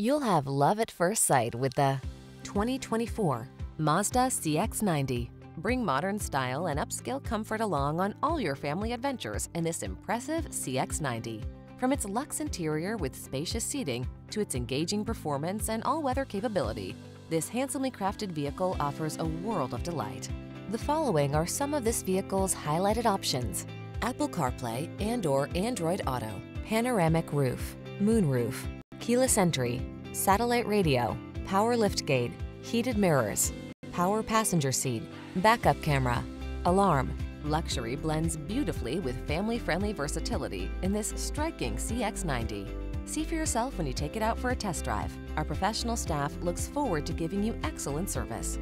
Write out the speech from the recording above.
You'll have love at first sight with the 2024 Mazda CX-90. Bring modern style and upscale comfort along on all your family adventures in this impressive CX-90. From its luxe interior with spacious seating to its engaging performance and all-weather capability, this handsomely crafted vehicle offers a world of delight. The following are some of this vehicle's highlighted options. Apple CarPlay and or Android Auto, panoramic roof, moonroof, keyless entry, satellite radio, power liftgate, heated mirrors, power passenger seat, backup camera, alarm. Luxury blends beautifully with family-friendly versatility in this striking CX-90. See for yourself when you take it out for a test drive. Our professional staff looks forward to giving you excellent service.